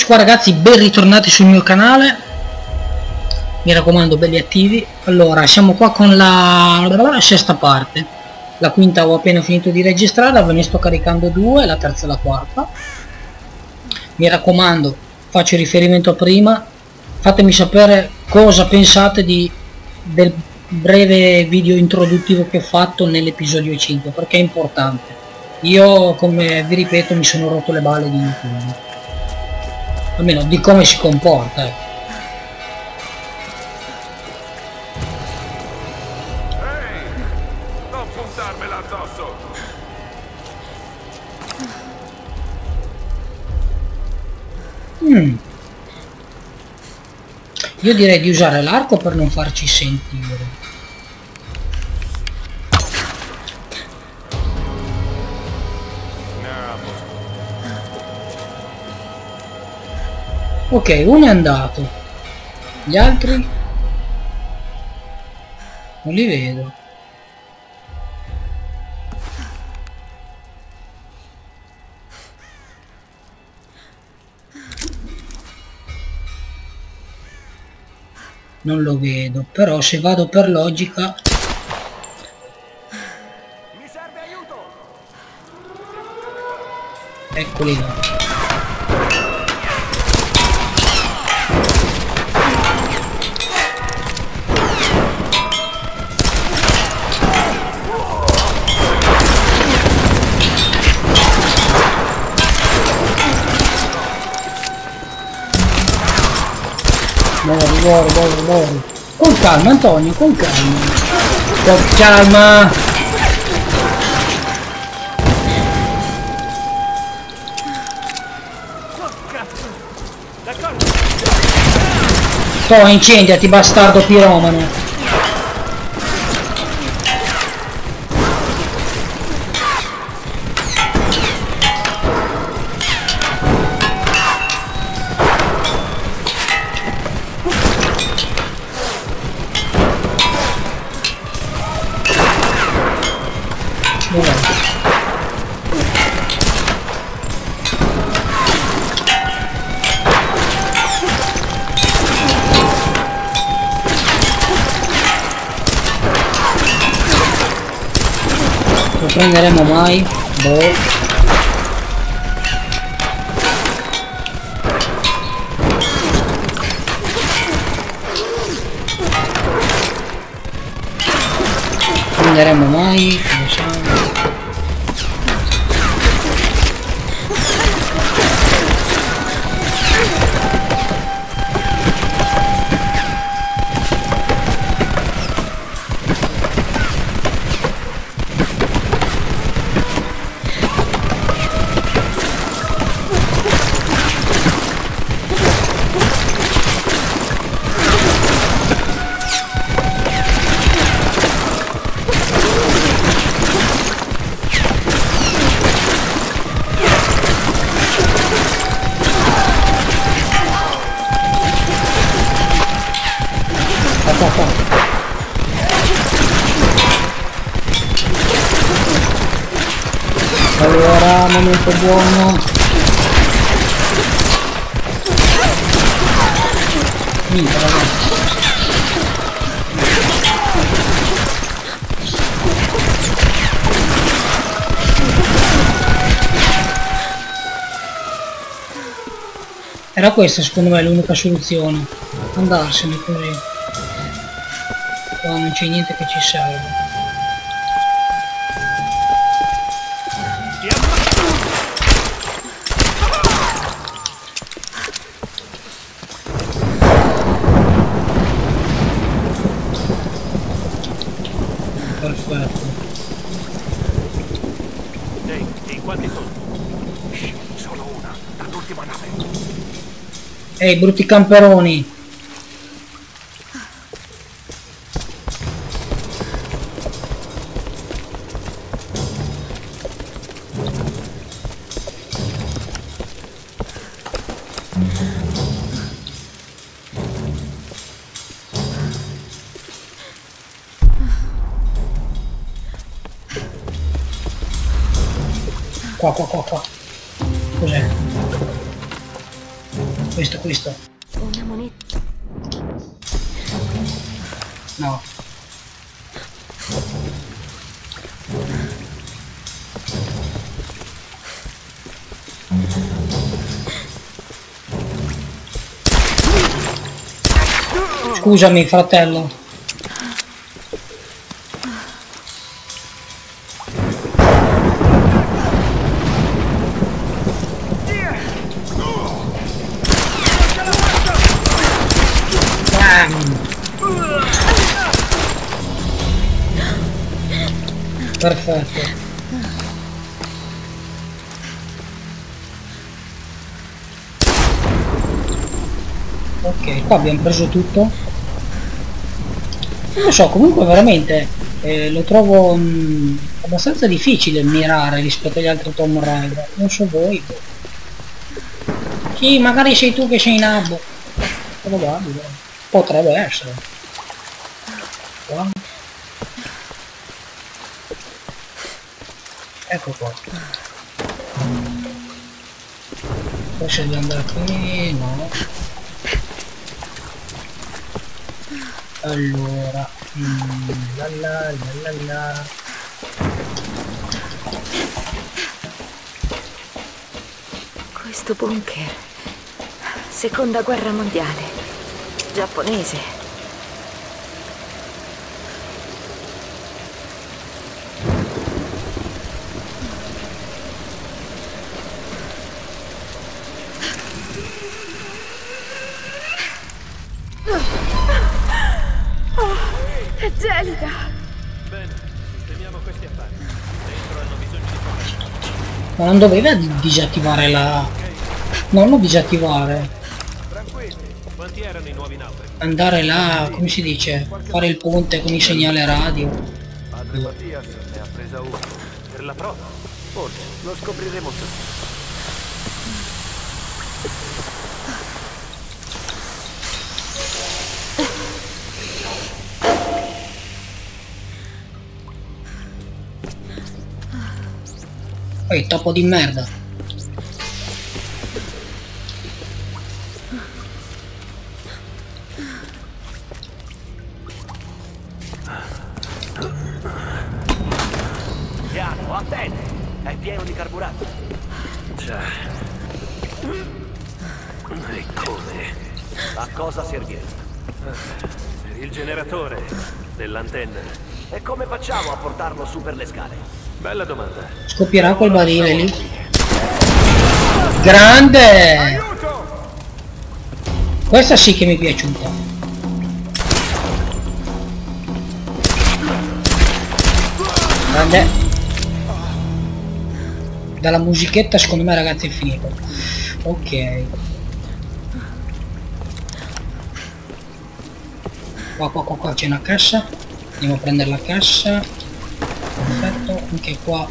Eccoci qua ragazzi, ben ritornati sul mio canale. Mi raccomando, belli attivi. Allora, siamo qua con la, la sesta parte. La quinta ho appena finito di registrare, ve ne sto caricando due, la terza e la quarta. Mi raccomando, faccio riferimento a prima. Fatemi sapere cosa pensate di, del breve video introduttivo che ho fatto nell'episodio 5, perché è importante. Io, come vi ripeto, mi sono rotto le balle di YouTube almeno di come si comporta ecco. non puntarmela addosso mm. io direi di usare l'arco per non farci sentire ok uno è andato. Gli altri? Non li vedo. Non lo vedo però se vado per logica eccoli là Muori, muori, muori. Con calma Antonio, con calma. Con calma. To, incendiati bastardo piromano. Prenderemo mai? Boh. Prenderemo mai Momento buono. Minchia. Era questa secondo me l'unica soluzione. Andarsene così. Qua non c'è niente che ci serve. Perfetto. Ehi, quanti sono? Solo una, dall'ultima nave. Ehi, brutti camperoni. Qua, qua, qua, qua. Cos'è? questo, questo. Una moneta. No. Scusami, fratello. Perfetto. Ok, qua abbiamo preso tutto. Non lo so, comunque veramente eh, lo trovo mh, abbastanza difficile mirare rispetto agli altri Tomb Raider. Non so voi. Sì, magari sei tu che sei in abbo. Probabile. Potrebbe essere. Qua. Ecco qua. Forse devo andare qui, no. Allora, mm, la la la la la. Questo bunker. Seconda guerra mondiale. Giapponese. È gelida. Bene, sistemiamo questi affari. Dentro hanno bisogno di copertura. Ma non doveva di- disattivare la... No, non disattivare. Tranquilli. Quanti erano i nuovi naufraghi? Andare là, come si dice? Fare il ponte con il segnale radio. Padre Mattias ne ha presa uno. Per la prova? Forse. Lo scopriremo tutti. Poi topo di merda. Piano, attenti! È pieno di carburante. Già. E come? A cosa servirebbe? Per il generatore dell'antenna. E come facciamo a portarlo su per le scale? Bella domanda. Scoppierà quel barile lì. Grande! Questa sì che mi piace un po'. Grande. Dalla musichetta secondo me ragazzi è finito. Ok. Qua qua qua qua c'è una cassa. Andiamo a prendere la cassa. Perfetto, anche qua.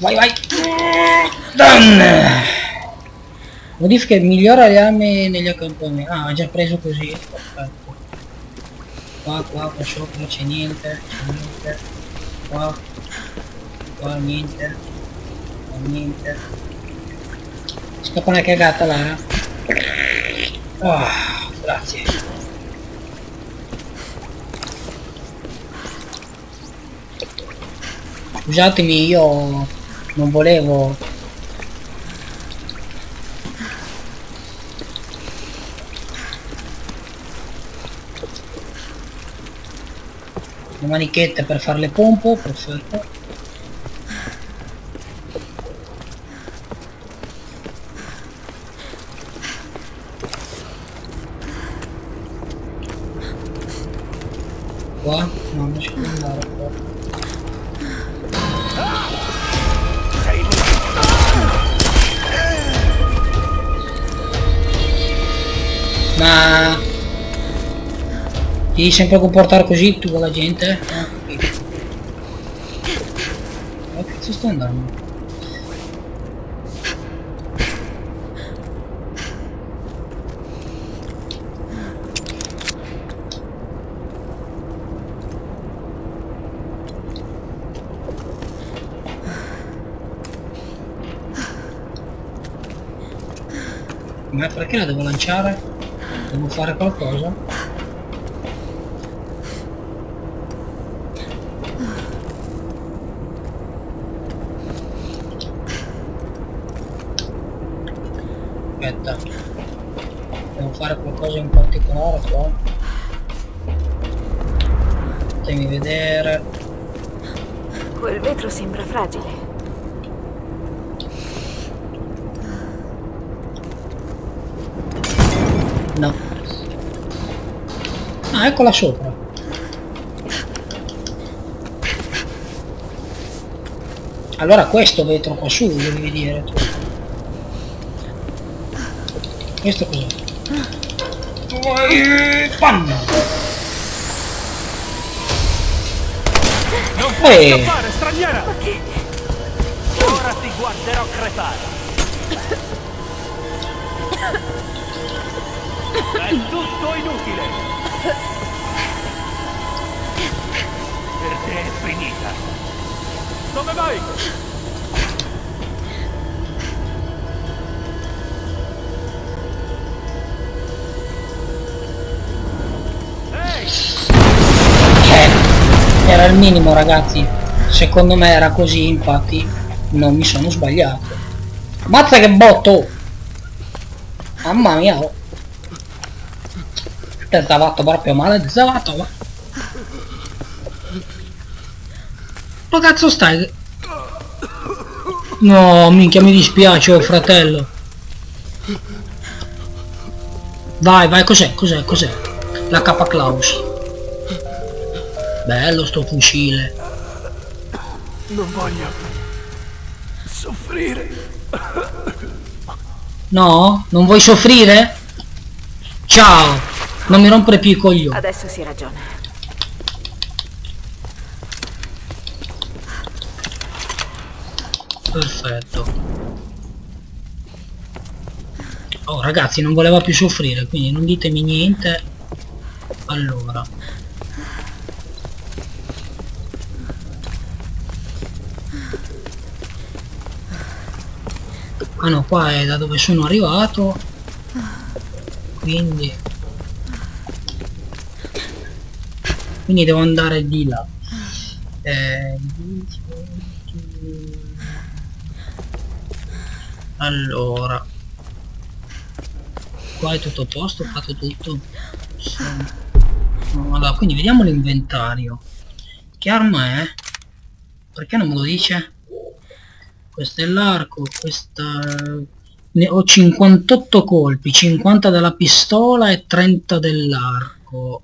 Vai vai! Done! Modifiche migliora le armi negli accampamenti. Ah, ha già preso così. Perfetto. Qua, qua, qua sopra c'è niente, c'è niente. Qua, qua niente. Qua niente. Scappa una cagata Lara. Ah, grazie. Scusatemi, io non volevo... Le manichette per fare le pompe, perfetto. devi sempre comportare così tu con la gente? Eh? Ah. Ma che ci sto andando? Ma perché la devo lanciare? Devo fare qualcosa? Particolare qua. Fatemi vedere. Quel vetro sembra fragile. No. Ah, eccola sopra. Allora questo vetro qua su, devi dire tu. Questo cos'è? Panna! Non puoi Eh. scappare, straniera! Ora ti guarderò crepare. È tutto inutile. Per te è finita. Dove vai? Era il minimo ragazzi. Secondo me era così, infatti non mi sono sbagliato. Mazza che botto! Mamma mia! oh. Fatto proprio male, fatto, ma... Ma cazzo stai? No, minchia mi dispiace, oh fratello. Vai, vai, cos'è? Cos'è? Cos'è? La K Klaus. Bello sto fucile. Non voglio soffrire. No? Non vuoi soffrire? Ciao! Non mi rompere più i coglioni. Adesso si ragiona. Perfetto. Oh ragazzi, non voleva più soffrire, quindi non ditemi niente. Allora. Ah no, qua è da dove sono arrivato. Quindi... Quindi devo andare di là. Eh, allora qua è tutto a posto ho fatto tutto Sì. Allora quindi vediamo l'inventario che arma è perché non me lo dice questo è l'arco questa ne ho 58 colpi 50 della pistola e 30 dell'arco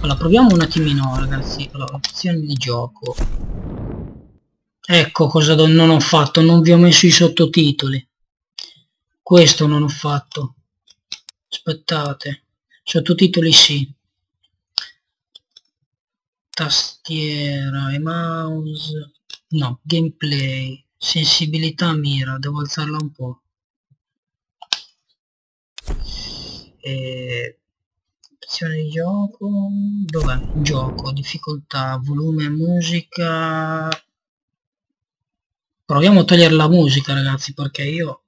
allora proviamo un attimino ragazzi allora opzioni di gioco Ecco cosa non ho fatto, non vi ho messo i sottotitoli. Questo non ho fatto. Aspettate. Sottotitoli sì. Tastiera e mouse. No, gameplay. Sensibilità mira, devo alzarla un po'. E... Opzione di gioco. Dov'è? Gioco, difficoltà, volume, musica, proviamo a togliere la musica ragazzi perché io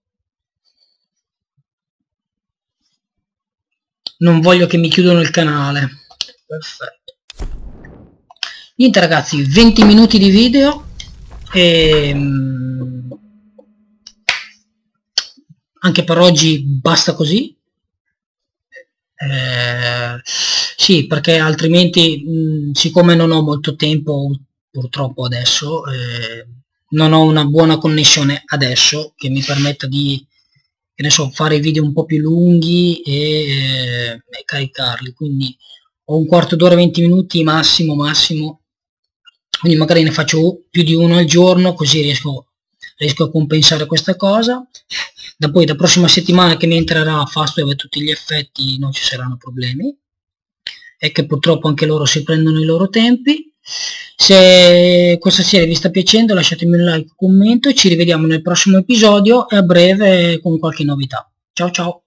non voglio che mi chiudono il canale perfetto niente ragazzi 20 minuti di video e mm, anche per oggi basta così. Eh, sì perché altrimenti mh, siccome non ho molto tempo purtroppo adesso eh, non ho una buona connessione adesso che mi permetta di che ne so, fare video un po' più lunghi e, eh, e caricarli. Quindi ho un quarto d'ora 20 minuti massimo massimo quindi magari ne faccio più di uno al giorno così riesco, riesco a compensare questa cosa da poi da prossima settimana che mi entrerà Fastweb e tutti gli effetti non ci saranno problemi e che purtroppo anche loro si prendono i loro tempi se questa serie vi sta piacendo lasciatemi un like, un commento, ci rivediamo nel prossimo episodio e a breve con qualche novità. Ciao ciao!